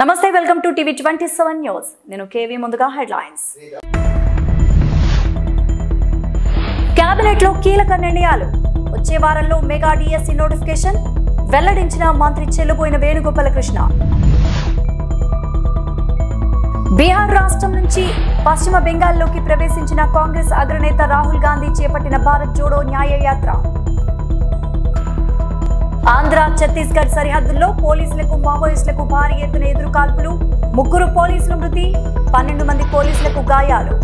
నమస్తే welcome to TV twenty seven news. నేను KV ముందుగా హెడ్లైన్స్. కేబినెట్లో కీలక నిర్ణయాలు. వచ్చే వారంలో మెగా డిఎస్సి నోటిఫికేషన్. వెల్లడించిన మంత్రి చెల్లుపోయిన వేణుగోపాలకృష్ణ. బీహార్ రాష్ట్రం నుంచి పశ్చిమ బెంగాల్లోకి ప్రవేశించిన కాంగ్రెస్ అగ్రనేత రాహుల్ గాంధీ చేపట్టిన భారత్ జోడో న్యాయ యాత్ర ఆంధ్ర ఛత్తీస్గఢ్ సరిహద్దుల్లో పోలీసులకు మావోయిస్టులకు భారీ ఎత్తున ఎదురుకాల్పులు. ముగ్గురు పోలీసులు మృతి పన్నెండు మంది పోలీసులకు గాయాలు.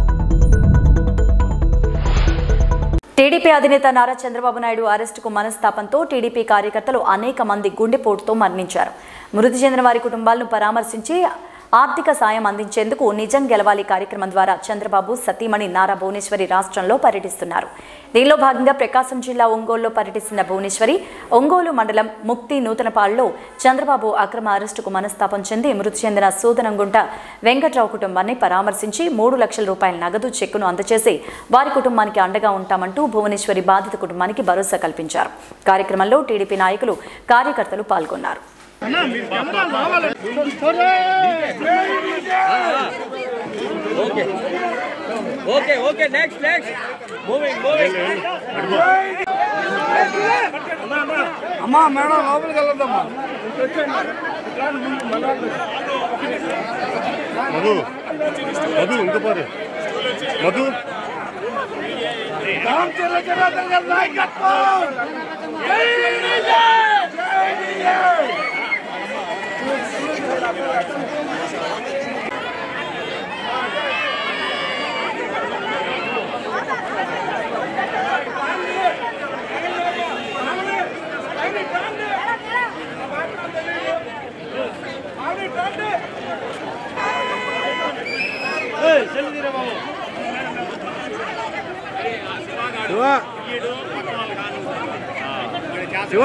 టీడీపీ అధినేత నారా చంద్రబాబు నాయుడు అరెస్టుకు మనస్తాపంతో టీడీపీ కార్యకర్తలు అనేక మంది గుండెపోటుతో మరణించారు. మృతి చెందిన వారి కుటుంబాలను పరామర్శించి ఆర్థిక సాయం అందించేందుకు నిజం గెలవాలి కార్యక్రమం ద్వారా చంద్రబాబు సతీమణి నారా భువనేశ్వరి రాష్ట్రంలో పర్యటిస్తున్నారు. దీనిలో భాగంగా ప్రకాశం జిల్లా ఒంగోలులో పర్యటిస్తున్న భువనేశ్వరి ఒంగోలు మండలం ముక్తి నూతనపాడులో చంద్రబాబు అక్రమ అరెస్టుకు మనస్తాపం చెంది మృతి చెందిన సూదనంగుంట వెంకట్రావు కుటుంబాన్ని పరామర్శించి మూడు లక్షల రూపాయల నగదు చెక్కును అందజేసి వారి కుటుంబానికి అండగా ఉంటామంటూ భువనేశ్వరి బాధిత కుటుంబానికి భరోసా కల్పించారు. కార్యక్రమంలో టీడీపీ నాయకులు కార్యకర్తలు పాల్గొన్నారు. Okay, okay, next, next. Moving, moving. అమ్మా మేడం లోపలికి వెళ్ళొద్దమ్మా. మధు మధు ఇంకో పారు. మధు. రామచంద్ర గారి నాయకత్వం శివ శివ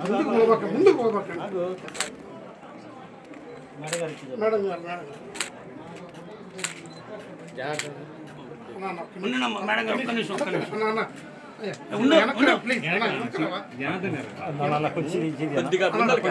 ముందుకు పోబక్క ముందుకు పోబక్కండి మేడం గారు మేడం గారు నాన్న, ఒక్క నిమిషం. మేడం గారు ఒక్క నిమిషం ఒక్క నిమిషం నాన్న, అయ్యా, ఉండు, వెనక్కి రా, ఉండు. ప్లీజ్ అన్న, వెనక్కి రావా? కొద్దిగా ముందరికి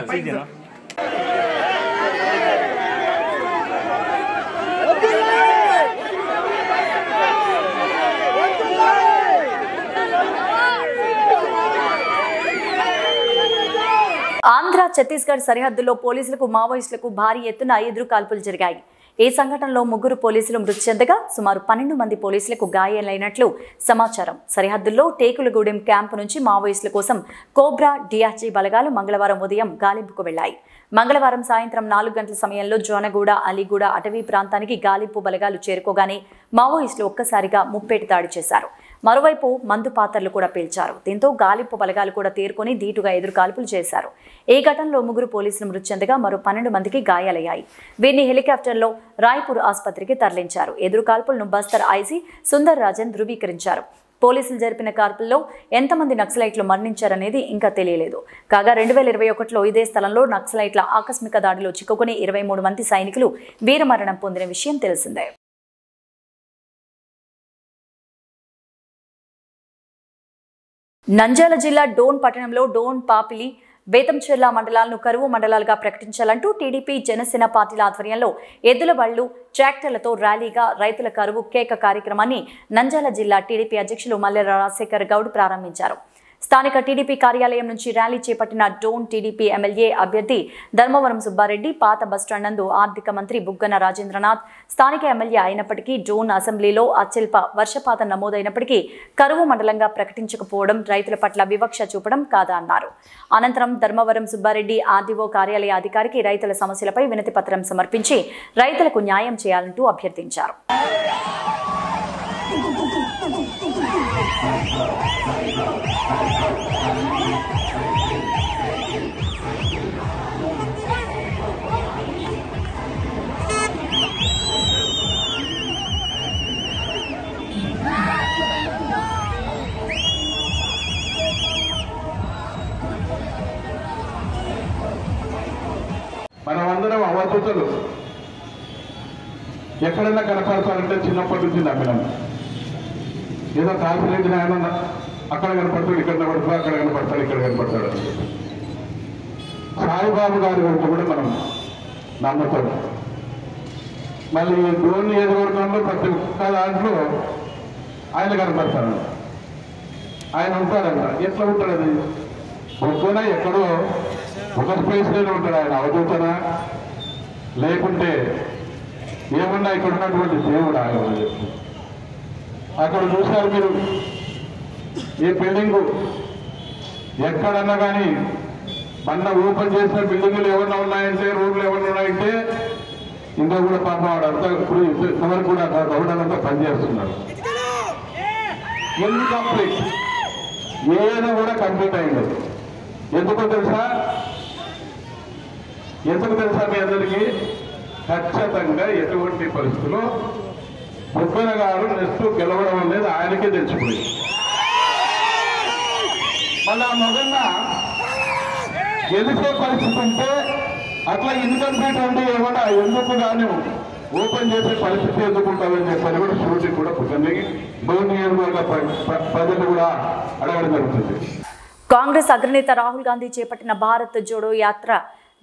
ఆంధ్ర ఛత్తీస్గఢ్ సరిహద్దుల్లో పోలీసులకు మావోయిస్టులకు భారీ ఎత్తున ఎదురు కాల్పులు జరిగాయి. ఈ సంఘటనలో ముగ్గురు పోలీసులు మృతి చెందగా సుమారు పన్నెండు మంది పోలీసులకు గాయాలైనట్లు సమాచారం. సరిహద్దుల్లో టేకులగూడెం క్యాంపు నుంచి మావోయిస్టుల కోసం కోబ్రా డిఆర్జీ బలగాలు మంగళవారం ఉదయం గాలింపుకు వెళ్ళాయి మంగళవారం సాయంత్రం నాలుగు గంటల సమయంలో జోనగూడ అలీగూడ అటవీ ప్రాంతానికి గాలింపు బలగాలు చేరుకోగానే మావోయిస్టులు ఒక్కసారిగా ముప్పేటి దాడి చేశారు. మరోవైపు మందు పాత్రలు కూడా పేల్చారు. దీంతో గాలింపు బలగాలు కూడా తేరుకొని ధీటుగా ఎదురు కాల్పులు చేశారు. ఈ ఘటనలో ముగ్గురు పోలీసులు మృతి చెందగా మరో పన్నెండు మందికి గాయాలయ్యాయి. వీరిని హెలికాప్టర్లో రాయ్పూర్ ఆసుపత్రికి తరలించారు. ఎదురు కాల్పులను బస్తర్ ఐజీ సుందర్ రాజన్ ధృవీకరించారు. పోలీసులు జరిపిన కాల్పుల్లో ఎంతమంది నక్సలైట్లు మరణించారనేది ఇంకా తెలియలేదు. కాగా రెండు వేల ఇరవై ఒకటిలో ఇదే స్థలంలో నక్సలైట్ల ఆకస్మిక దాడిలో చిక్కుకుని ఇరవై మూడు మంది సైనికులు వీరమరణం పొందిన విషయం తెలిసిందే. నంద్యాల జిల్లా డోన్ పట్టణంలో డోన్ పాపిలి బేతంచెర్ల మండలాలను కరువు మండలాలుగా ప్రకటించాలంటూ టీడీపీ జనసేన పార్టీల ఆధ్వర్యంలో ఎద్దుల బళ్ళు ట్రాక్టర్లతో ర్యాలీగా రైతుల కరువు కేక కార్యక్రమాన్ని నంద్యాల జిల్లా టీడీపీ అధ్యక్షులు మల్లెల రాజశేఖర్ గౌడ్ ప్రారంభించారు. స్థానిక టీడీపీ కార్యాలయం నుంచి ర్యాలీ చేపట్టిన డోన్ టీడీపీ ఎమ్మెల్యే అభ్యర్థి ధర్మవరం సుబ్బారెడ్డి పాత బస్టాండ్ నందు ఆర్థిక మంత్రి బుగ్గన రాజేంద్రనాథ్ స్థానిక ఎమ్మెల్యే అయినప్పటికీ డోన్ అసెంబ్లీలో అత్యల్ప వర్షపాతం నమోదైనప్పటికీ కరువు మండలంగా ప్రకటించకపోవడం రైతుల పట్ల వివక్ష చూపడం కాదా అన్నారు. అనంతరం ధర్మవరం సుబ్బారెడ్డి ఆర్డీఓ కార్యాలయ అధికారికి రైతుల సమస్యలపై వినతి పత్రం సమర్పించి రైతులకు న్యాయం చేయాలంటూ అభ్యర్థించారు. మనమందరం అవధూతలు ఎక్కడైనా కనపడతారంటే చిన్నప్పటి నుంచి నమ్మినాం. ఏదో కాల్పులేసిన ఆయన అక్కడ కనపడతాడు ఇక్కడ కనపడతాడు అక్కడ కనపడతాడు ఇక్కడ కనపడతాడు. సాయిబాబు గారి వరకు కూడా మనం నమ్ముతాం. మళ్ళీ ఈ డ్రోన్ నియోజకవర్గంలో ప్రతి ఒక్క దాంట్లో ఆయన కనపడతాడు. ఆయన ఉంటాడంట. ఎట్లా ఉంటాడు అది? ఒక్కన ఎక్కడో ఒక స్పేస్లోనే ఉంటాడు. ఆయన అవధూతనా? లేకుంటే ఏమన్నా ఇక్కడ ఉన్నటువంటి దేవుడు? ఆయన అక్కడ చూశారు మీరు? ఈ బిల్డింగు ఎక్కడన్నా కానీ మొన్న ఓపెన్ చేసిన బిల్డింగులు ఏమన్నా ఉన్నాయంటే రోడ్లు ఏమన్నా ఉన్నాయంటే ఇంకా కూడా పాపం వాడంతా ఇప్పుడు ఇంతవరకు కూడా గౌడంతా పనిచేస్తున్నారు ఎన్ని కంప్లీట్ ఏదైనా కూడా కంప్లీట్ అయింది. ఎందుకో తెలుసా? ఎందుకు తెలుసా మీ అందరికీ? ఖచ్చితంగా ఎటువంటి పరిస్థితుల్లో బుగ్గన గారు నెక్స్ట్ గెలవడం అనేది ఆయనకే తెలిసిపోయింది. మళ్ళీ ఆ మొగన్న పరిస్థితి ఉంటే అట్లా ఇన్కంప్లీట్ అంటే ఏమన్నా ఎందుకు కానీ ఓపెన్ చేసే పరిస్థితి ఎందుకు ఉంటుందని చెప్పని కూడా షూటింగ్ కూడా బుగ్గని డోన్ నియోజకవర్గ ప్రజలు కూడా అడగడం జరుగుతుంది. కాంగ్రెస్ అగ్రనేత రాహుల్ గాంధీ చేపట్టిన భారత్ జోడో యాత్ర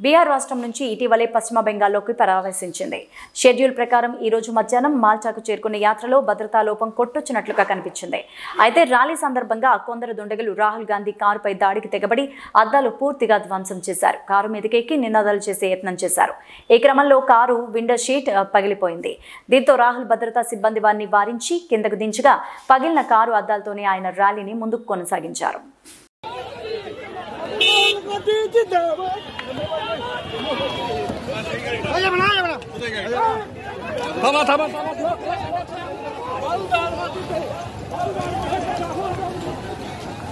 బీహార్ రాష్ట్రం నుంచి ఇటీవలే పశ్చిమ బెంగాల్లోకి ప్రవేశించింది. షెడ్యూల్ ప్రకారం ఈ రోజు మధ్యాహ్నం మాల్టాకు చేరుకున్న యాత్రలో భద్రతా లోపం కొట్టొచ్చినట్లుగా కనిపించింది. అయితే ర్యాలీ సందర్భంగా కొందరు దుండగులు రాహుల్ గాంధీ కారుపై దాడికి తెగబడి అద్దాలు పూర్తిగా ధ్వంసం చేశారు. కారు మీదకెక్కి నినాదాలు చేసే యత్నం చేశారు. ఈ క్రమంలో కారు విండో షీట్ పగిలిపోయింది. దీంతో రాహుల్ భద్రతా సిబ్బంది వారిని వారించి కిందకు దించగా పగిలిన కారు అద్దాలతోనే ఆయన ర్యాలీని ముందుకు కొనసాగించారు. आया बना आया बना। थामा थामा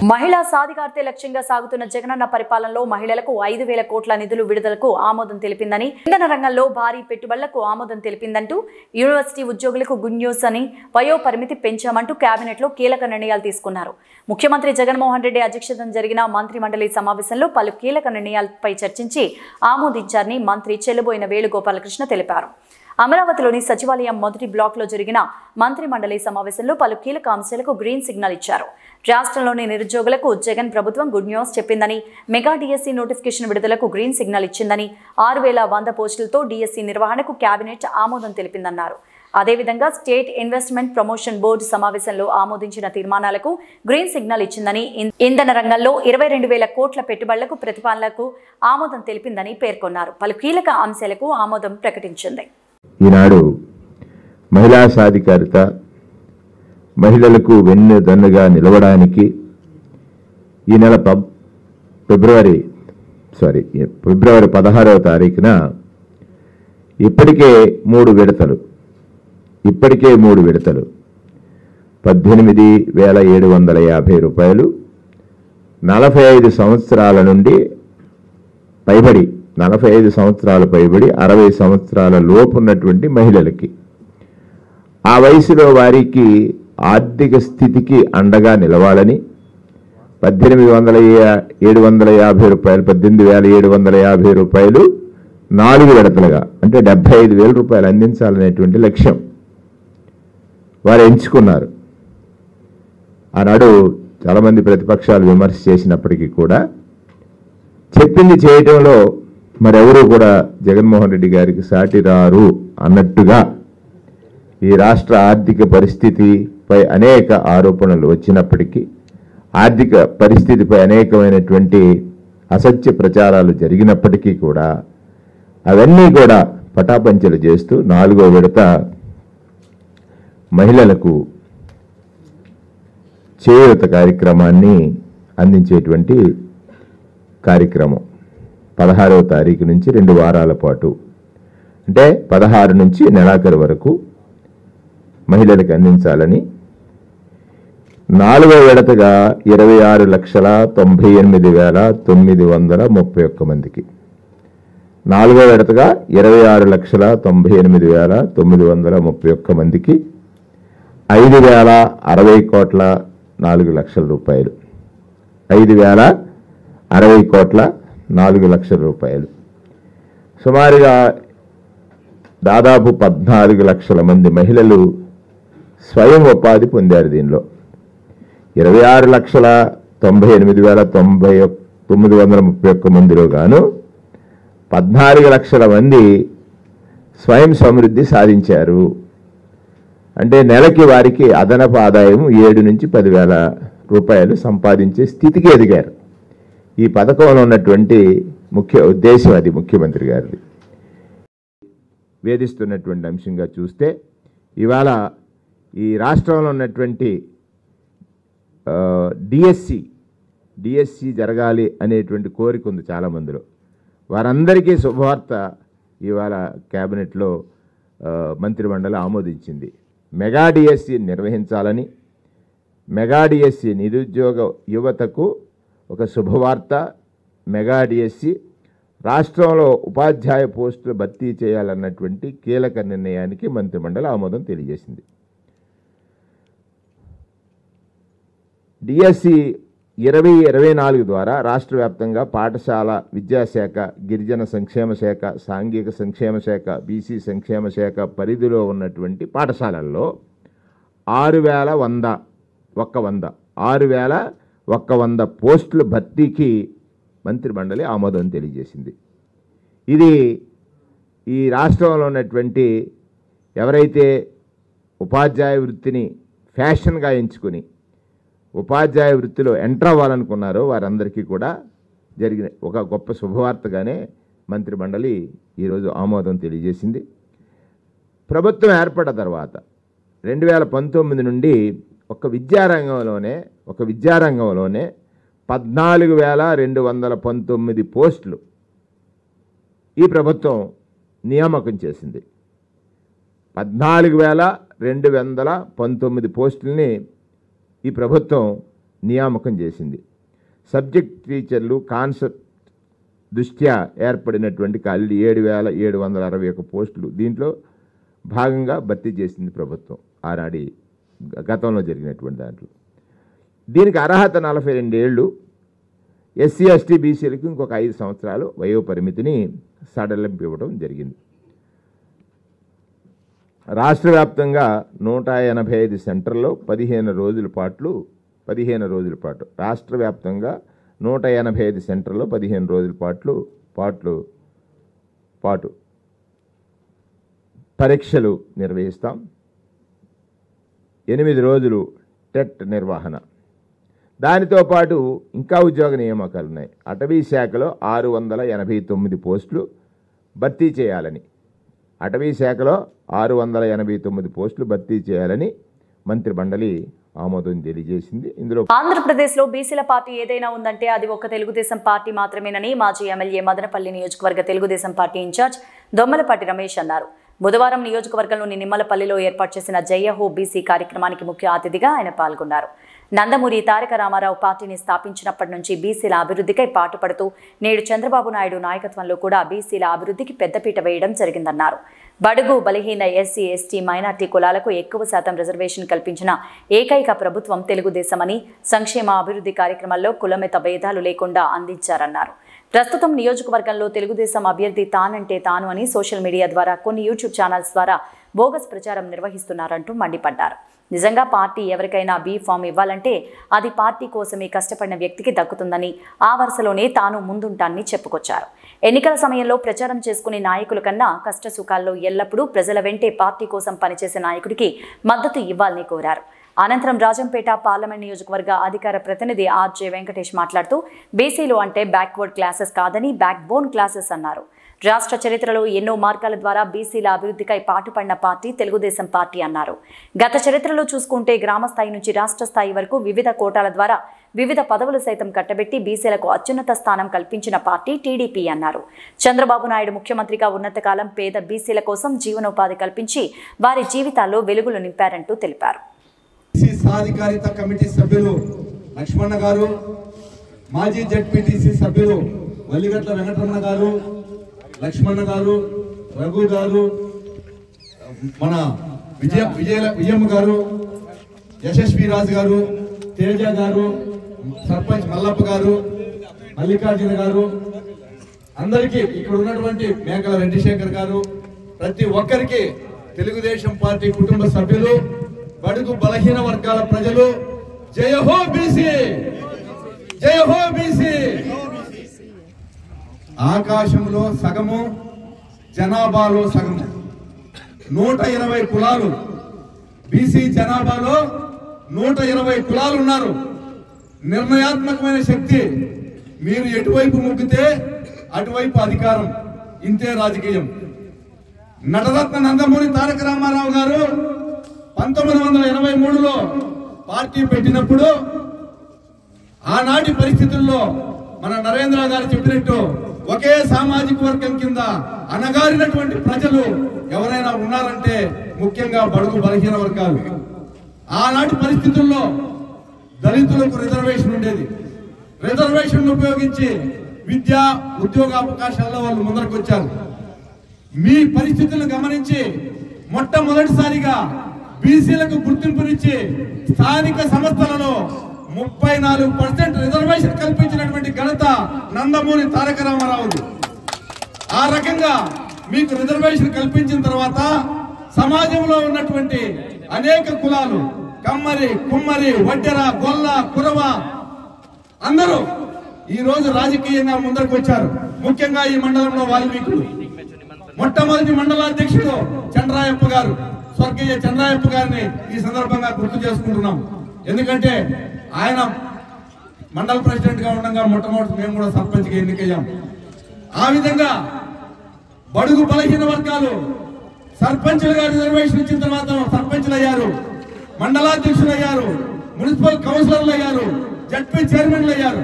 మహిళా సాధికారతే లక్ష్యంగా సాగుతున్న జగనన్న పరిపాలనలో మహిళలకు ఐదు వేల కోట్ల నిధులు విడుదలకు ఆమోదం తెలిపిందని ఇంధన రంగంలో భారీ పెట్టుబడులకు ఆమోదం తెలిపిందంటూ యూనివర్సిటీ ఉద్యోగులకు గుడ్ న్యూస్ అని వయో పరిమితి పెంచామంటూ కేబినెట్లో కీలక నిర్ణయాలు తీసుకున్నారు. ముఖ్యమంత్రి జగన్మోహన్ రెడ్డి అధ్యక్షతన జరిగిన మంత్రి మండలి సమావేశంలో పలు కీలక నిర్ణయాలపై చర్చించి ఆమోదించారని మంత్రి చెల్లుబోయిన వేణుగోపాలకృష్ణ తెలిపారు. అమరావతిలోని సచివాలయం మొదటి బ్లాక్లో జరిగిన మంత్రి మండలి సమావేశంలో పలు కీలక అంశాలకు గ్రీన్ సిగ్నల్ ఇచ్చారు. రాష్ట్రంలోని నిరుద్యోగులకు జగన్ ప్రభుత్వం గుడ్ న్యూస్ చెప్పిందని మెగా డిఎస్సీ నోటిఫికేషన్ విడుదలకు గ్రీన్ సిగ్నల్ ఇచ్చిందని ఆరు వేల వంద పోస్టులతో డిఎస్సీ నిర్వహణకు కేబినెట్ ఆమోదం తెలిపిందన్నారు. అదేవిధంగా స్టేట్ ఇన్వెస్ట్మెంట్ ప్రమోషన్ బోర్డు సమావేశంలో ఆమోదించిన తీర్మానాలకు గ్రీన్ సిగ్నల్ ఇచ్చిందని ఇంధన రంగంలో ఇరవై రెండు వేల కోట్ల పెట్టుబడులకు ప్రతిపాదనలకు ఆమోదం తెలిపిందని పేర్కొన్నారు. పలు కీలక అంశాలకు ఆమోదం ప్రకటించింది. ఈనాడు మహిళా సాధికారిత మహిళలకు వెన్నెదన్నుగా నిలవడానికి ఈ నెల పబ్ ఫిబ్రవరి సారీ ఫిబ్రవరి పదహారవ తారీఖున ఇప్పటికే మూడు విడతలు ఇప్పటికే మూడు విడతలు. పద్దెనిమిది వేల ఏడు వందల యాభై రూపాయలు నలభై ఐదు సంవత్సరాల నుండి పైబడి నలభై ఐదు సంవత్సరాల పైబడి అరవై సంవత్సరాల లోపు ఉన్నటువంటి మహిళలకి. ఆ వయసులో వారికి ఆర్థిక స్థితికి అండగా నిలవాలని పద్దెనిమిది వందల ఏడు వందల యాభై రూపాయలు పద్దెనిమిది వేల ఏడు వందల యాభై రూపాయలు నాలుగు విడతలుగా అంటే డెబ్బై ఐదు వేల రూపాయలు అందించాలనేటువంటి లక్ష్యం వారు ఎంచుకున్నారు. ఆనాడు చాలామంది ప్రతిపక్షాలు విమర్శ చేసినప్పటికీ కూడా చెప్పింది చేయటంలో మరెవరూ కూడా జగన్మోహన్ రెడ్డి గారికి సాటి రారు అన్నట్టుగా ఈ రాష్ట్ర ఆర్థిక పరిస్థితిపై అనేక ఆరోపణలు వచ్చినప్పటికీ ఆర్థిక పరిస్థితిపై అనేకమైనటువంటి అసత్య ప్రచారాలు జరిగినప్పటికీ కూడా అవన్నీ కూడా పటాపంచలు చేస్తూ నాలుగో విడత మహిళలకు చేయూత కార్యక్రమాన్ని అందించేటువంటి కార్యక్రమం. పదహారవ తారీఖు నుంచి రెండు వారాల పాటు. అంటే పదహారు నుంచి నెలాఖరు వరకు మహిళలకు అందించాలని. నాలుగో విడతగా ఇరవై ఆరు లక్షల తొంభై ఎనిమిది వేల తొమ్మిది వందల ముప్పై ఒక్క మందికి. నాలుగో విడతగా ఇరవై ఆరు లక్షల తొంభై ఎనిమిది వేల తొమ్మిది వందల ముప్పై ఒక్క మందికి ఐదు వేల అరవై కోట్ల నాలుగు లక్షల రూపాయలు. ఐదు వేల అరవై కోట్ల నాలుగు లక్షల రూపాయలు. సుమారుగా దాదాపు పద్నాలుగు లక్షల మంది మహిళలు స్వయం ఉపాధి పొందారు దీనిలో. ఇరవై ఆరు లక్షల తొంభై ఎనిమిది వేల తొంభై తొమ్మిది వందల ముప్పై ఒక్క మందిలో గాను పద్నాలుగు లక్షల మంది స్వయం సమృద్ధి సాధించారు. అంటే నెలకి వారికి అదనపు ఆదాయం ఏడు నుంచి పదివేల రూపాయలు సంపాదించే స్థితికి ఎదిగారు. ఈ పథకంలో ఉన్నటువంటి ముఖ్య ఉద్దేశం అది ముఖ్యమంత్రి గారిది. వేధిస్తున్నటువంటి అంశంగా చూస్తే ఇవాళ ఈ రాష్ట్రంలో ఉన్నటువంటి డిఎస్సి డిఎస్సి జరగాలి అనేటువంటి కోరిక ఉంది చాలామందిలో. వారందరికీ శుభవార్త ఇవాళ క్యాబినెట్లో మంత్రిమండలి ఆమోదించింది. మెగా డిఎస్సి నిర్వహించాలని మెగా డిఎస్సి నిరుద్యోగ యువతకు ఒక శుభవార్త మెగా డిఎస్సి. రాష్ట్రంలో ఉపాధ్యాయ పోస్టులు భర్తీ చేయాలన్నటువంటి కీలక నిర్ణయానికి మంత్రిమండలి ఆమోదం తెలియజేసింది. డిఎస్సి ఇరవై ఇరవై నాలుగు ద్వారా రాష్ట్ర వ్యాప్తంగా పాఠశాల విద్యాశాఖ గిరిజన సంక్షేమ శాఖ సాంఘిక సంక్షేమ శాఖ బీసీ సంక్షేమ శాఖ పరిధిలో ఉన్నటువంటి పాఠశాలల్లో ఆరు వేల వంద ఒక్క వంద ఆరు వేల ఒక్క వంద పోస్టుల భర్తీకి మంత్రిమండలి ఆమోదం తెలియజేసింది. ఇది ఈ రాష్ట్రంలో ఉన్నటువంటి ఎవరైతే ఉపాధ్యాయ వృత్తిని ఫ్యాషన్గా ఎంచుకుని ఉపాధ్యాయ వృత్తిలో ఎంటర్ అవ్వాలనుకున్నారో వారందరికీ కూడా జరిగిన ఒక గొప్ప శుభవార్తగానే మంత్రిమండలి ఈరోజు ఆమోదం తెలియజేసింది. ప్రభుత్వం ఏర్పడ్డ తర్వాత రెండు వేల పంతొమ్మిది నుండి ఒక విద్యారంగంలోనే ఒక విద్యారంగంలోనే పద్నాలుగు వేల రెండు వందల పంతొమ్మిది పోస్టులు ఈ ప్రభుత్వం నియామకం చేసింది. పద్నాలుగు వేల రెండు వందల పంతొమ్మిది పోస్టుల్ని ఈ ప్రభుత్వం నియామకం చేసింది. సబ్జెక్ట్ టీచర్లు కాన్సెప్ట్ దృష్ట్యా ఏర్పడినటువంటి ఖాళీలు ఏడు వేల ఏడు వందల అరవై ఒక పోస్టులు. దీంట్లో భాగంగా భర్తీ చేసింది ప్రభుత్వం. ఆనాడి గతంలో జరిగినటువంటి దాంట్లో. దీనికి అర్హత నలభై రెండేళ్ళు ఎస్సీ ఎస్టీ బీసీలకు ఇంకొక ఐదు సంవత్సరాలు వయో పరిమితిని సడలింపు ఇవ్వడం జరిగింది. రాష్ట్ర వ్యాప్తంగా నూట ఎనభై ఐదు సెంటర్లో పదిహేను రోజుల పాటు పదిహేను రోజుల పాటు రాష్ట్ర వ్యాప్తంగా నూట ఎనభై ఐదు సెంటర్లో పదిహేను రోజుల పాటు పాటలు పాటు పరీక్షలు నిర్వహిస్తాం. ఎనిమిది రోజులు టెట్ నిర్వహణ. దానితో పాటు ఇంకా ఉద్యోగ నియామకాలు ఉన్నాయి. అటవీ శాఖలో ఆరు వందల ఎనభై తొమ్మిది పోస్టులు భర్తీ చేయాలని. అటవీ శాఖలో ఆరు వందల ఎనభై తొమ్మిది పోస్టులు భర్తీ చేయాలని మంత్రి మండలి ఆమోదం తెలియజేసింది. ఇందులో ఆంధ్రప్రదేశ్లో బీసీల పార్టీ ఏదైనా ఉందంటే అది ఒక తెలుగుదేశం పార్టీ మాత్రమేనని మాజీ ఎమ్మెల్యే మదనపల్లి నియోజకవర్గ తెలుగుదేశం పార్టీ ఇన్ఛార్జ్ దొమ్మలపాటి రమేష్ అన్నారు. బుధవారం నియోజకవర్గంలోని నిమ్మలపల్లిలో ఏర్పాటు చేసిన జయహో బీసీ కార్యక్రమానికి ముఖ్య అతిథిగా ఆయన పాల్గొన్నారు. నందమూరి తారక రామారావు పార్టీని స్థాపించినప్పటి నుంచి బీసీల అభివృద్ధికై పాటుపడుతూ నేడు చంద్రబాబు నాయుడు నాయకత్వంలో కూడా బీసీల అభివృద్ధికి పెద్దపీట వేయడం జరిగిందన్నారు. బడుగు బలహీన ఎస్సీ ఎస్టీ మైనార్టీ కులాలకు ఎక్కువ శాతం రిజర్వేషన్ కల్పించిన ఏకైక ప్రభుత్వం తెలుగుదేశమని సంక్షేమ అభివృద్ధి కార్యక్రమాల్లో కులమెత భేదాలు లేకుండా అందించారన్నారు. ప్రస్తుతం నియోజకవర్గంలో తెలుగుదేశం అభ్యర్థి తానంటే తాను అని సోషల్ మీడియా ద్వారా కొన్ని యూట్యూబ్ ఛానల్స్ ద్వారా బోగస్ ప్రచారం నిర్వహిస్తున్నారంటూ మండిపడ్డారు. నిజంగా పార్టీ ఎవరికైనా బీ ఫామ్ ఇవ్వాలంటే అది పార్టీ కోసమే కష్టపడిన వ్యక్తికి దక్కుతుందని ఆ వరుసలోనే తాను ముందుంటానని చెప్పుకొచ్చారు. ఎన్నికల సమయంలో ప్రచారం చేసుకునే నాయకుల కన్నా కష్టసుఖాల్లో ఎల్లప్పుడూ ప్రజల వెంటే పార్టీ కోసం పనిచేసే నాయకుడికి మద్దతు ఇవ్వాలని కోరారు. అనంతరం రాజంపేట పార్లమెంట్ నియోజకవర్గ అధికార ప్రతినిధి ఆర్జే వెంకటేష్ మాట్లాడుతూ బీసీలు అంటే బ్యాక్వర్డ్ క్లాసెస్ కాదని బ్యాక్ బోన్ క్లాసెస్ అన్నారు. రాష్ట్ర చరిత్రలో ఎన్నో మార్గాల ద్వారా బీసీల అభివృద్ధికై పాటుపడిన పార్టీ తెలుగుదేశం పార్టీ అన్నారు. గత చరిత్రలో చూసుకుంటే గ్రామ స్థాయి నుంచి రాష్ట్ర స్థాయి వరకు వివిధ కోటాల ద్వారా వివిధ పదవులు సైతం కట్టబెట్టి బీసీలకు అత్యున్నత స్థానం కల్పించిన పార్టీ టీడీపీ అన్నారు. చంద్రబాబు నాయుడు ముఖ్యమంత్రిగా ఉన్నంతకాలం పేద బీసీల కోసం జీవనోపాధి కల్పించి వారి జీవితాల్లో వెలుగులు నింపారంటూ తెలిపారు. బీసీ సాధికారిత కమిటీ సభ్యులు లక్ష్మణ గారు మాజీ జడ్పీటీసీ సభ్యులు వల్లిగట్ల వెంకటరమణ గారు లక్ష్మణ గారు రఘు గారు మన విజయ విజయ విజయమ్మ గారు యశస్వి రాజు గారు తేజ గారు సర్పంచ్ మల్లప్ప గారు మల్లికార్జున గారు అందరికీ ఇక్కడ ఉన్నటువంటి మేకల రెడ్డిశేఖర్ గారు ప్రతి ఒక్కరికి తెలుగుదేశం పార్టీ కుటుంబ సభ్యులు బడుగు బలహీన వర్గాల ప్రజలు జయ హో బీసీ! జయ హో బీసీ! ఆకాశంలో సగము జనాభాలో సగము. నూట ఇరవై కులాలు. బీసీ జనాభాలో నూట ఇరవై కులాలు ఉన్నారు. నిర్ణయాత్మకమైన శక్తి మీరు ఎటువైపు మొగ్గితే అటువైపు అధికారం. ఇంతే రాజకీయం. నటరత్న నందమూరి తారక రామారావు గారు పంతొమ్మిది వందల ఎనభై మూడులో పార్టీ పెట్టినప్పుడు ఆనాటి పరిస్థితుల్లో మన నరేంద్ర గారు చెప్పినట్టు ఒకే సామాజిక వర్గం కింద అనగారినటువంటి ప్రజలు ఎవరైనా ఉన్నారంటే ముఖ్యంగా బడుగు బలహీన వర్గాలు. ఆనాటి పరిస్థితుల్లో దళితులకు రిజర్వేషన్ ఉండేది. రిజర్వేషన్ ఉపయోగించి విద్య ఉద్యోగ అవకాశాల్లో వాళ్ళు ముందరకు వచ్చారు మీ పరిస్థితులను గమనించి మొట్టమొదటిసారిగా బీసీలకు గుర్తింపునిచ్చి స్థానిక సంస్థలలో ముప్పై నాలుగు పర్సెంట్ రిజర్వేషన్ కల్పించినటువంటి ఘనత నందమూరి తారక రామారావుది. ఆ రకంగా మీకు రిజర్వేషన్ కల్పించిన తర్వాత సమాజంలో ఉన్నటువంటి అనేక కులాలు కమ్మరి కుమ్మరి వడ్డెర గొల్ల కురవ అందరూ ఈ రోజు రాజకీయంగా ముందరకు వచ్చారు. ముఖ్యంగా ఈ మండలంలో వాల్మీకులు. మొట్టమొదటి మండలాధ్యక్షుడు చంద్రాయప్ప గారు. స్వర్గీయ చంద్రాయప్ప గారిని ఈ సందర్భంగా గుర్తు చేసుకుంటున్నాం. ఎందుకంటే ఆయన మండల ప్రెసిడెంట్గా ఉండగా మొట్టమొదటి మేము కూడా సర్పంచ్గా ఎన్నికయ్యాం. ఆ విధంగా బడుగు బలహీన వర్గాలు సర్పంచ్లుగా రిజర్వేషన్ ఇచ్చిన తర్వాత సర్పంచ్లు అయ్యారు మండలాధ్యక్షులు అయ్యారు మున్సిపల్ కౌన్సిలర్లు అయ్యారు జడ్పీ చైర్మన్లు అయ్యారు.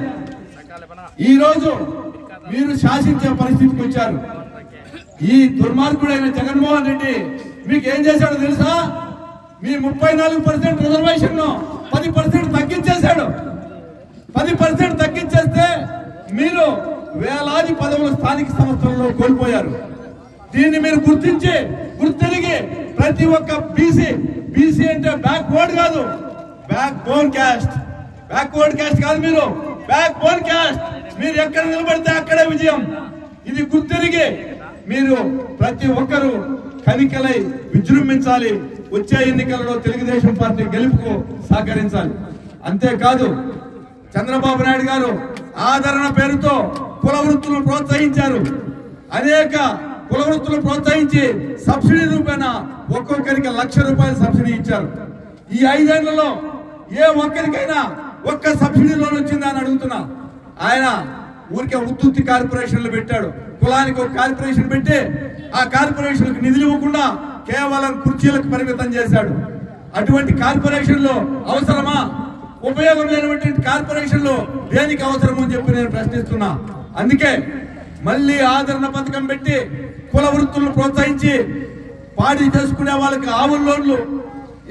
ఈ రోజు మీరు శాసించే పరిస్థితికి వచ్చారు. ఈ దుర్మార్గుడైన జగన్మోహన్ రెడ్డి మీకు ఏం చేశాడో తెలుసా? మీ ముప్పై నాలుగు పర్సెంట్ రిజర్వేషన్ పది పర్సెంట్ తగ్గించేశాడు. పది పర్సెంట్ తగ్గించేస్తే మీరు వేలాది పదవులు స్థానిక సంస్థలలో కోల్పోయారు. దీన్ని మీరు గుర్తించి గుర్తిరిగి ప్రతి ఒక్క బీసీ బీసీ అంటే బ్యాక్ బోర్డ్ కాదు backbone caste. Backward caste కాదు మీరు బ్యాక్ బోన్ క్యాస్ట్. మీరు ఎక్కడ నిలబడితే అక్కడే విజయం. ఇది గుర్తిరిగి మీరు ప్రతి ఒక్కరూ కనికలై విజృంభించాలి. వచ్చే ఎన్నికలలో తెలుగుదేశం పార్టీ గెలుపుకు సహకరించాలి. అంతేకాదు చంద్రబాబు నాయుడు గారు ఆదరణ పేరుతో కుల వృత్తులను ప్రోత్సహించారు. అనేక కుల వృత్తులు ప్రోత్సహించి సబ్సిడీ రూపేణ ఒక్కొక్కరికి లక్ష రూపాయల సబ్సిడీ ఇచ్చారు. ఈ ఐదేళ్ళలో ఏ ఒక్కరికైనా ఒక్క సబ్సిడీ లోన్ వచ్చిందా అని అడుగుతున్నా. ఆయన ఊరికే ఉత్తుత్తి కార్పొరేషన్లు పెట్టాడు. కులానికి ఒక కార్పొరేషన్ పెట్టి ఆ కార్పొరేషన్లకు నిధులు ఇవ్వకుండా కేవలం కుర్చీలకు పరిమితం చేశాడు. అటువంటి కార్పొరేషన్లో అవసరమా? ఉపయోగం లేనటువంటి కార్పొరేషన్లు దేనికి అవసరం అని చెప్పి నేను ప్రశ్నిస్తున్నా. అందుకే మళ్ళీ ఆదరణ పథకం పెట్టి కుల వృత్తులను ప్రోత్సహించి పాడి చేసుకునే వాళ్ళకి ఆవుల లోన్లు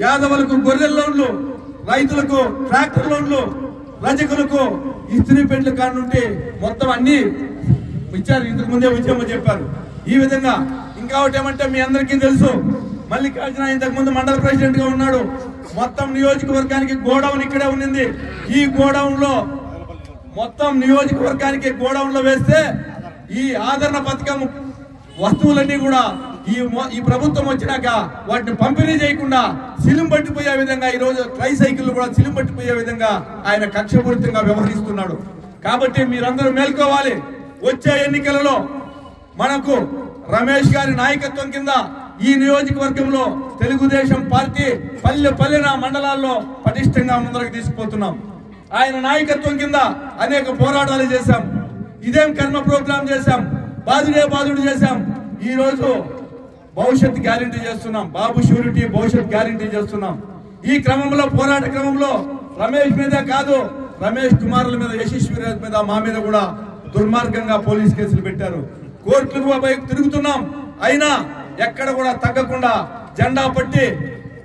యాదవులకు గొర్రెల లోన్లు రైతులకు ట్రాక్టర్ లోన్లు రజకులకు ఇస్త్రీ పెండ్ల కాడ నుండి మొత్తం అన్ని ఇచ్చారు ఇంతకు ముందే ఉద్యమం చెప్పారు. ఈ విధంగా ఇంకా ఒకటి ఏమంటే మీ అందరికీ తెలుసు మల్లికార్జున ఇంతకు ముందు మండల ప్రెసిడెంట్గా ఉన్నాడు. మొత్తం నియోజకవర్గానికి గోడౌన్ ఇక్కడే ఉండింది ఈ గోడౌన్లో మొత్తం నియోజకవర్గానికి గోడౌన్లో వేస్తే ఈ ఆదరణ పథకం వస్తువులన్నీ కూడా ఈ ఈ ప్రభుత్వం వచ్చినాక వాటిని పంపిణీ చేయకుండా సిలిం పట్టిపోయే విధంగా ఈ రోజు ట్రై సైకిల్ కూడా సిలిం పట్టిపోయే విధంగా ఆయన కక్షపూరితంగా వ్యవహరిస్తున్నాడు. కాబట్టి మీరందరూ మేల్కోవాలి. వచ్చే ఎన్నికలలో మనకు రమేష్ గారి నాయకత్వం కింద ఈ నియోజకవర్గంలో తెలుగుదేశం పార్టీ పల్లె పల్లెన మండలాల్లో పటిష్టంగా ముందరకు తీసుకుపోతున్నాం. ఆయన నాయకత్వం కింద అనేక పోరాటాలు చేశాం. ఇదేం కర్మ ప్రోగ్రాం చేశాం? బాధుడే బాధుడు చేశాం. ఈ రోజు భవిష్యత్ గ్యారంటీ చేస్తున్నాం. బాబు షూరిటీ భవిష్యత్ గ్యారంటీ చేస్తున్నాం. ఈ క్రమంలో పోరాట క్రమంలో రమేష్ మీద కాదు రమేష్ కుమారుల మీద యశస్విరాజ్ మీద మా మీద కూడా దుర్మార్గంగా పోలీస్ కేసులు పెట్టారు. కోర్టు తిరుగుతున్నాం. అయినా ఎక్కడ కూడా తగ్గకుండా జెండా పట్టి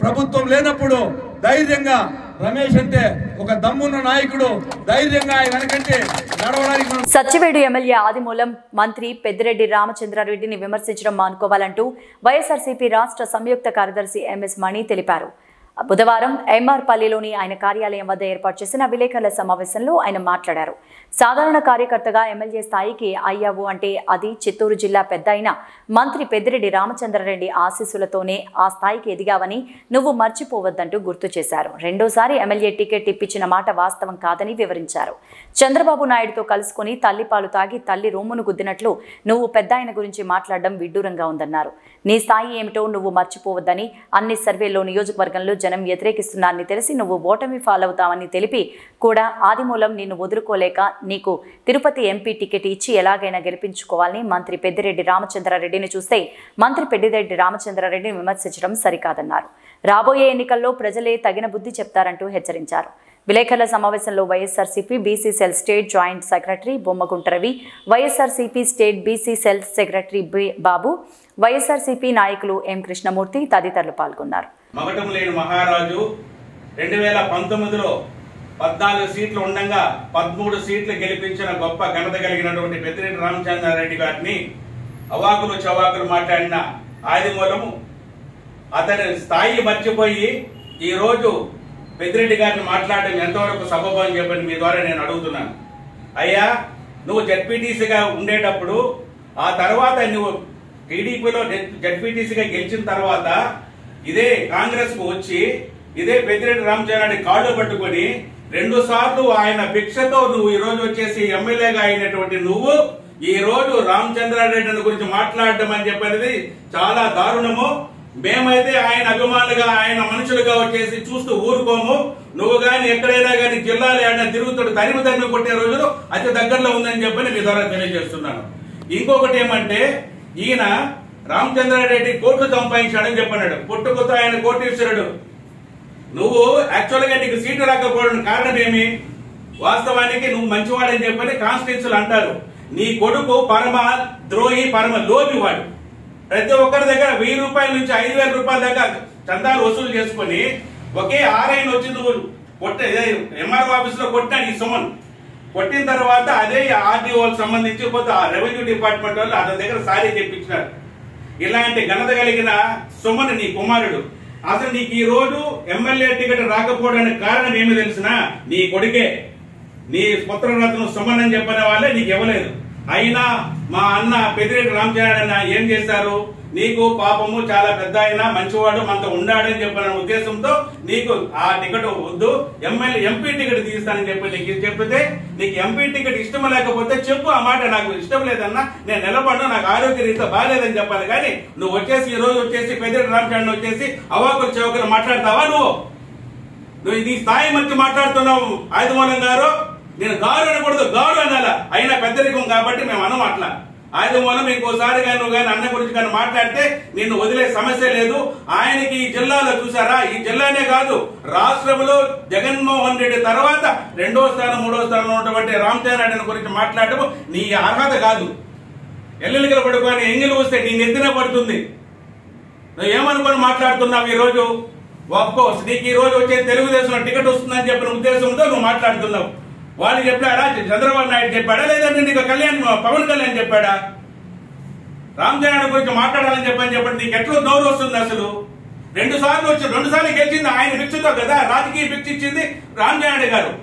ప్రభుత్వం లేనప్పుడు ధైర్యంగా రమేష్ అంటే ఒక దమ్మున్న నాయకుడు ధైర్యంగా ఆయన వెనకంటే నడవడానికి సత్యవేడు ఎమ్మెల్యే ఆదిమూలం మంత్రి పెద్దిరెడ్డి రామచంద్రారెడ్డిని విమర్శించడం మానుకోవాలంటూ వైఎస్ఆర్సీపీ రాష్ట్ర సంయుక్త కార్యదర్శి ఎంఎస్ మణి తెలిపారు. బుధవారం ఎంఆర్పల్లిలోని ఆయన కార్యాలయం వద్ద ఏర్పాటు చేసిన విలేకరుల సమావేశంలో ఆయన మాట్లాడారు. సాధారణ కార్యకర్తగా ఎమ్మెల్యే స్థాయికి అయ్యావు అంటే అది చిత్తూరు జిల్లా పెద్ద అయిన మంత్రి పెద్దిరెడ్డి రామచంద్రారెడ్డి ఆశీస్సులతోనే ఆ స్థాయికి ఎదిగావని నువ్వు మర్చిపోవద్దంటూ గుర్తు చేశారు. రెండోసారి ఎమ్మెల్యే టికెట్ ఇప్పించిన మాట వాస్తవం కాదని వివరించారు. చంద్రబాబు నాయుడుతో కలుసుకుని తల్లిపాలు తాగి తల్లి రూమును గుద్దినట్లు నువ్వు పెద్ద ఆయన గురించి మాట్లాడడం విడ్డూరంగా ఉందన్నారు. నీ స్థాయి ఏమిటో నువ్వు మర్చిపోవద్దని అన్ని సర్వేల్లో నియోజకవర్గంలో జనం వ్యతిరేకిస్తున్నారని తెలిసి నువ్వు ఓటమి ఫాలవుతావని తెలిపి కూడా ఆదిమూలం నిన్ను వదులుకోలేక నీకు తిరుపతి ఎంపీ టికెట్ ఇచ్చి ఎలాగైనా గెలిపించుకోవాలని మంత్రి పెద్దిరెడ్డి రామచంద్రారెడ్డిని చూస్తే మంత్రి పెద్దిరెడ్డి రామచంద్రారెడ్డిని విమర్శించడం సరికాదన్నారు. రాబోయే ఎన్నికల్లో ప్రజలే తగిన బుద్ధి చెప్తారంటూ హెచ్చరించారు. విలేకరుల సమావేశంలో YSRCP BC cell state joint secretary Bommagunta Ravi YSRCP state BC cell secretary B Babu YSRCP నాయకులు ఎం కృష్ణమూర్తి తదితరులు పాల్గొన్నారు. మగటం లేని మహారాజు రెండు వేల పంతొమ్మిదిలో పద్నాలుగు సీట్లు ఉండగా పదమూడు సీట్లు గెలిపించిన గొప్ప ఘనత కలిగినటువంటి పెద్దిరెడ్డి రామచంద్రారెడ్డి గారిని అవాకులు చవాకులు మాట్లాడిన ఆదిమూలము అతని స్థాయి మర్చిపోయి ఈరోజు పెద్దిరెడ్డి గారిని మాట్లాడడం ఎంతవరకు సబబు అని చెప్పని మీ ద్వారా నేను అడుగుతున్నాను. అయ్యా నువ్వు జడ్పీటీసీగా ఉండేటప్పుడు ఆ తర్వాత నువ్వు టీడీపీలో జడ్పీటీసీగా గెలిచిన తర్వాత ఇదే కాంగ్రెస్కు వచ్చి ఇదే పెద్దిరెడ్డి రామచంద్రారెడ్డి కాళ్ళు పట్టుకొని రెండు సార్లు ఆయన భిక్షతో నువ్వు ఈ రోజు వచ్చేసి ఎమ్మెల్యేగా అయినటువంటి నువ్వు ఈ రోజు రామచంద్రారెడ్డి గురించి మాట్లాడడం అని చెప్పేది చాలా దారుణము. మేమైతే ఆయన అభిమానులుగా ఆయన మనుషులుగా వచ్చేసి చూస్తూ ఊరుకోము. నువ్వు గాని ఎక్కడైనా గాని జిల్లాలో ఏమైనా తిరుగుతుడు తరిమి తరిమి కొట్టే రోజులు అతి దగ్గరలో ఉందని చెప్పని మీ ద్వారా తెలియజేస్తున్నాను. ఇంకొకటి ఏమంటే ఈయన రామచంద్రారెడ్డి కోట్లు సంపాదించాడని చెప్పన్నాడు. పుట్టుకొత్త ఆయన కోటీశ్వరుడు. నువ్వు యాక్చువల్గా నీకు సీటు రాకపోవడం కారణం ఏమి? వాస్తవానికి నువ్వు మంచివాడని చెప్పని కాన్స్టిట్యూన్సీలు అంటారు. నీ కొడుకు పరమ ద్రోహి పరమ లోపి వాడు. ప్రతి ఒక్కరి దగ్గర వెయ్యి రూపాయల నుంచి ఐదు వేల రూపాయల దాకా చందాలు వసూలు చేసుకుని ఒకే ఆర్ఐని వచ్చి నువ్వు కొట్ట ఎంఆర్ఓ ఆఫీస్లో కొట్టాడు ఈ సుమన్. కొట్టిన తర్వాత అదే ఆర్డీఓకి సంబంధించి కొత్త రెవెన్యూ డిపార్ట్మెంట్ వాళ్ళు అతని దగ్గర సారీ చెప్పించినారు. ఇలాంటి ఘనత కలిగిన సుమన్ నీ కుమారుడు. అసలు నీకు ఈ రోజు ఎమ్మెల్యే టికెట్ రాకపోవడానికి కారణం ఏమి తెలిసినా నీ కొడుకే నీ పుత్రరత్నం సుమన్ అని చెప్పిన వాళ్ళే నీకు ఇవ్వలేదు. అయినా మా అన్న పెదిరెడ్డి రామచంద్రన్న ఏం చేశారు? నీకు పాపము చాలా పెద్ద ఆయన మంచివాడు మనతో ఉండాడని చెప్పిన ఉద్దేశంతో నీకు ఆ టికెట్ వద్దు ఎమ్మెల్యే ఎంపీ టికెట్ తీస్తానని చెప్పి నీకు చెప్పితే నీకు ఎంపీ టికెట్ ఇష్టం లేకపోతే చెప్పు ఆ మాట నాకు ఇష్టం లేదన్నా నేను నిలబడను నాకు ఆరోగ్య రీతిలో బాగాలేదని చెప్పాలి. కానీ నువ్వు వచ్చేసి ఈ రోజు వచ్చేసి పెద్దిరెడ్డి రామచంద్రన్ వచ్చేసి అవాకు చౌకలు మాట్లాడతావా నువ్వు? నువ్వు నీ స్థాయి మధ్య మాట్లాడుతున్నావు ఆయుధమూలం గారు. నేను గాడు అనకూడదు గాడు అనాల? అయినా పెద్దరికం కాబట్టి మేము అనం అట్లా. ఆయుధమూలం ఇంకోసారి కానీ నువ్వు కానీ అన్న గురించి కానీ మాట్లాడితే నిన్ను వదిలే సమస్య లేదు. ఆయనకి ఈ జిల్లాలో చూసారా? ఈ జిల్లానే కాదు. రాష్ట్రంలో జగన్మోహన్ రెడ్డి తర్వాత రెండో స్థానం మూడో స్థానంలో ఉన్నటువంటి రామచంద్ర గురించి మాట్లాడటం నీ అర్హత కాదు. ఎల్లెలికలు పడుకొని ఎంగిలు వస్తే నీ నెత్తిన పడుతుంది. నువ్వు ఏమనుకొని మాట్లాడుతున్నావు ఈ రోజు నీకు ఈ రోజు వచ్చే తెలుగుదేశంలో టికెట్ వస్తుందని చెప్పిన ఉద్దేశంతో నువ్వు మాట్లాడుతున్నావు. వాళ్ళు చెప్పారా? చంద్రబాబు నాయుడు చెప్పాడా? లేదంటే నీకు కళ్యాణ్ పవన్ కళ్యాణ్ చెప్పాడా? రామచంద్ర గురించి మాట్లాడాలని చెప్పని చెప్పండి. నీకు ఎట్లా నోరు వస్తుంది అసలు? రెండు సార్లు వచ్చి రెండు సార్లు గెలిచింది ఆయన ఫిక్స్తో కదా? రాజకీయ ఫిక్స్ ఇచ్చింది రామ్ రామచంద్ర గారు.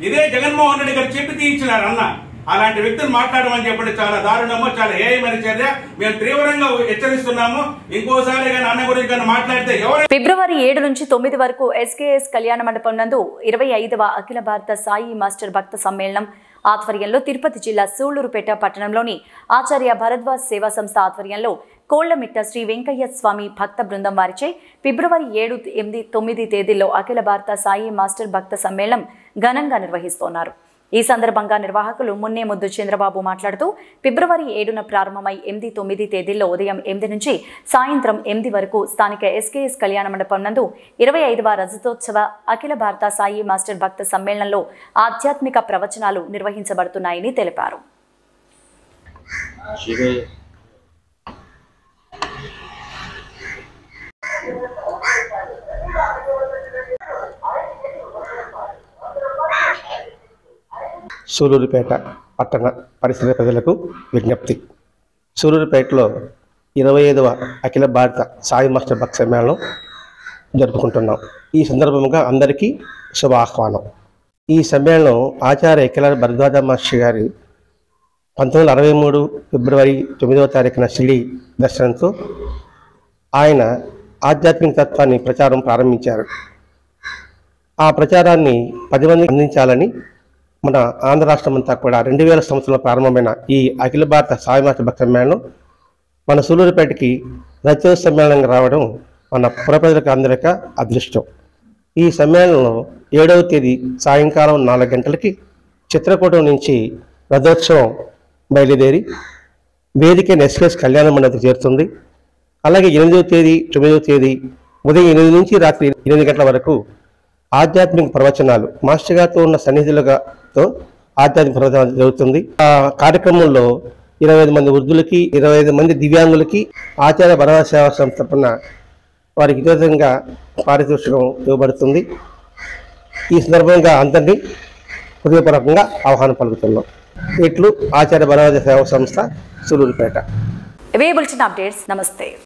ఇదే జగన్మోహన్ రెడ్డి గారు చెప్పి తీయించినారు అన్న. అలాంటి వ్యక్తులు మాట్లాడమని చెప్పండి. చాలా దారుణమో చాలా హేయమైన చర్య. మేము తీవ్రంగా హెచ్చరిస్తున్నాము. ఇంకోసారి కానీ అన్న గురించి కానీ మాట్లాడితే ఎవరు ఫిబ్రవరి ఏడు నుంచి తొమ్మిది వరకు ఎస్కేఎస్ కళ్యాణ మండపం నందు ఇరవై ఐదవ అఖిల భారత సాయి మాస్టర్ భక్త సమ్మేళనం ఆధ్వర్యంలో తిరుపతి జిల్లా సూళ్ళూరుపేట పట్టణంలోని ఆచార్య భరద్వాజ్ సేవా సంస్థ ఆధ్వర్యంలో కోళ్ళమిట్ట శ్రీ వెంకయ్య స్వామి భక్త బృందం వారిచే ఫిబ్రవరి ఏడు ఎనిమిది తొమ్మిది తేదీల్లో అఖిల భారత సాయి మాస్టర్ భక్త సమ్మేళనం ఘనంగా నిర్వహిస్తున్నారు. ఈ సందర్భంగా నిర్వాహకులు మున్నే ముద్దు చంద్రబాబు మాట్లాడుతూ ఫిబ్రవరి ఏడున ప్రారంభమై ఎనిమిది తొమ్మిది తేదీల్లో ఉదయం ఎనిమిది నుంచి సాయంత్రం ఎనిమిది వరకు స్థానిక ఎస్కేఎస్ కళ్యాణ మండపం నందు ఇరవై ఐదవ రజతోత్సవ అఖిల భారత సాయి మాస్టర్ భక్త సమ్మేళనంలో ఆధ్యాత్మిక ప్రవచనాలు నిర్వహించబడుతున్నాయని తెలిపారు. సూలూరుపేట పట్టణ పరిసర ప్రజలకు విజ్ఞప్తి. సూలూరుపేటలో ఇరవై ఐదవ అఖిల భారత సాయి మాస్టర్ భక్త సమ్మేళనం జరుపుకుంటున్నాం. ఈ సందర్భంగా అందరికీ శుభ ఆహ్వానం ఈ సమ్మేళనం ఆచార్య కిలార భరద్వాజ మహర్షి గారి పంతొమ్మిది వందల అరవై మూడు ఫిబ్రవరి తొమ్మిదవ తారీఖున షిడి దర్శనంతో ఆయన ఆధ్యాత్మిక తత్వాన్ని ప్రచారం ప్రారంభించారు. ఆ ప్రచారాన్ని పది మంది అందించాలని మన ఆంధ్ర రాష్ట్రం అంతా కూడా రెండు వేల సంవత్సరంలో ప్రారంభమైన ఈ అఖిల భారత సాయిమాత భక్త సమ్మేళనం మన సూలూరుపేటకి రచన సమ్మేళనంగా రావడం మన పురప్రజలకు అందరిక అదృష్టం. ఈ సమ్మేళనంలో ఏడవ తేదీ సాయంకాలం నాలుగు గంటలకి చిత్రకూటం నుంచి రథోత్సవం బయలుదేరి వేదిక ఎస్కేఎస్ కళ్యాణ మండలికి చేరుతుంది. అలాగే ఎనిమిదవ తేదీ తొమ్మిదవ తేదీ ఉదయం ఎనిమిది నుంచి రాత్రి ఎనిమిది గంటల వరకు ఆధ్యాత్మిక ప్రవచనాలు మాస్టర్ గారితో ఉన్న సన్నిధులుగా తో ఆధ్యాత్మిక ప్రవచనాలు జరుగుతుంది. ఆ కార్యక్రమంలో ఇరవై ఐదు మంది వృద్ధులకి ఇరవై ఐదు మంది దివ్యాంగులకి ఆచార్య భరత సేవా సంస్థ తరపున వారికి విధంగా పారితోషికం ఇవ్వబడుతుంది. ఈ సందర్భంగా అందరినీ హృదయపూర్వకంగా ఆహ్వానం పలుకుతున్నాం. ఇట్లు ఆచార్య భరత సేవా సంస్థ సులూరుపేట. ఇవే బులెటిన్ అప్డేట్స్ నమస్తే.